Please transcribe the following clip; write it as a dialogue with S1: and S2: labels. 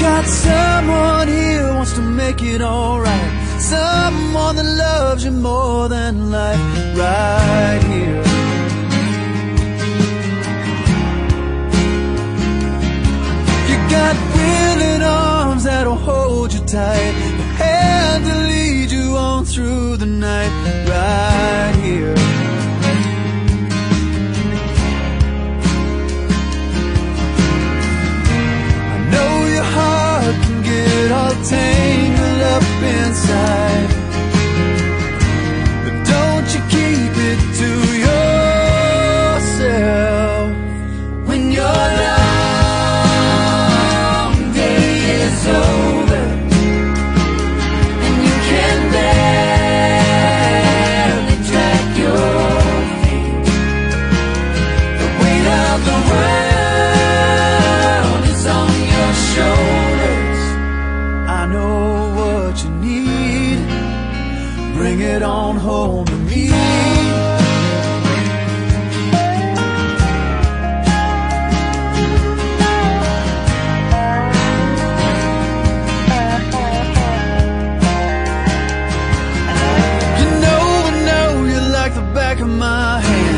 S1: got someone here who wants to make it alright. Someone that loves you more than life, right here. You got willing arms that'll hold you tight, a hand to lead you on through what you need. Bring it on home to me. back of my hand